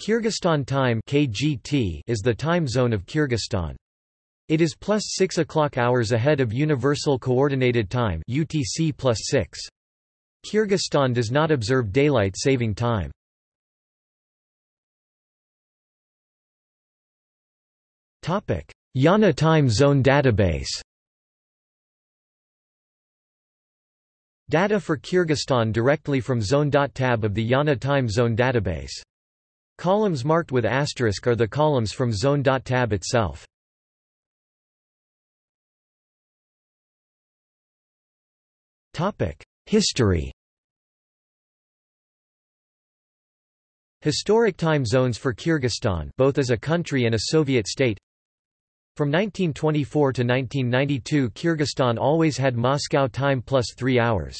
Kyrgyzstan time (KGT) is the time zone of Kyrgyzstan. It is plus 6 o'clock hours ahead of Universal Coordinated Time (UTC 6). Kyrgyzstan does not observe daylight saving time. IANA Time Zone Database. Data for Kyrgyzstan directly from Zone.tab of the IANA Time Zone Database. Columns marked with asterisk are the columns from Zone.tab itself. History Historic time zones for Kyrgyzstan both as a country and a Soviet state From 1924 to 1992 Kyrgyzstan always had Moscow time plus three hours.